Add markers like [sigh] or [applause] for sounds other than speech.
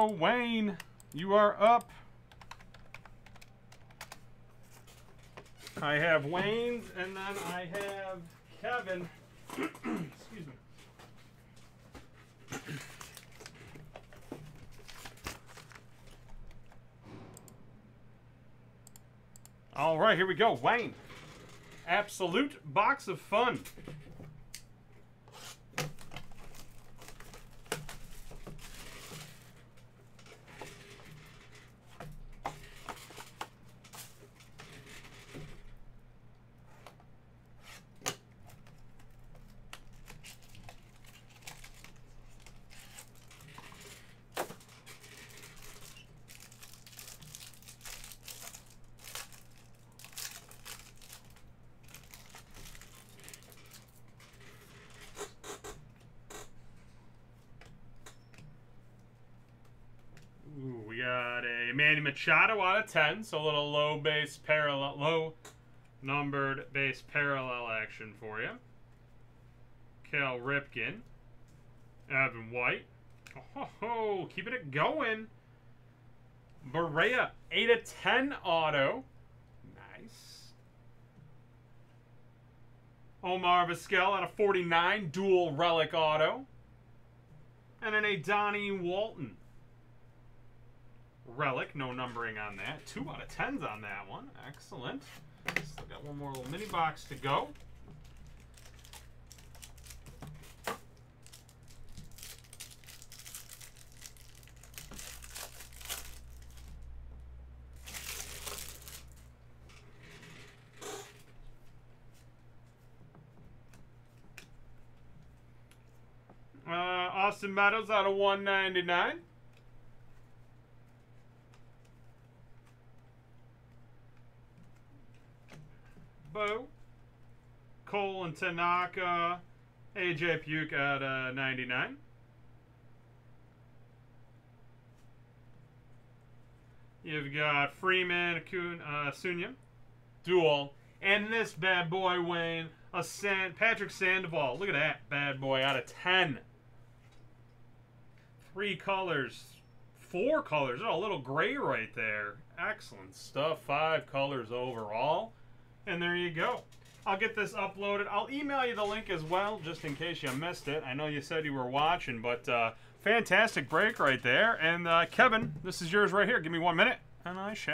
Oh, Wayne, you are up. I have Wayne's, and then I have Kevin. [clears throat] Excuse me. All right, here we go. Wayne. Absolute box of fun. Ooh, we got a Manny Machado out of 10, so a little low base parallel, low numbered base parallel action for you. Cal Ripken, Evan White. Oh, ho, keeping it going. Berea, 8 of 10 auto. Nice. Omar Vizquel out of 49, dual relic auto. And then a Donnie Walton relic. No numbering on that. Two out of tens on that one. Excellent. Still got one more little mini box to go. Uh, Austin Meadows out of 199. Bo. Cole and Tanaka. AJ Puk at uh, 99. You've got Freeman, Akun, uh, Sunya. Dual. And this bad boy, Wayne, a San Patrick Sandoval. Look at that bad boy out of 10. Three colors. Four colors. Oh, a little gray right there. Excellent stuff. Five colors overall. And there you go. I'll get this uploaded. I'll email you the link as well, just in case you missed it. I know you said you were watching, but uh, fantastic break right there. And uh, Kevin, this is yours right here. Give me one minute, and I shall.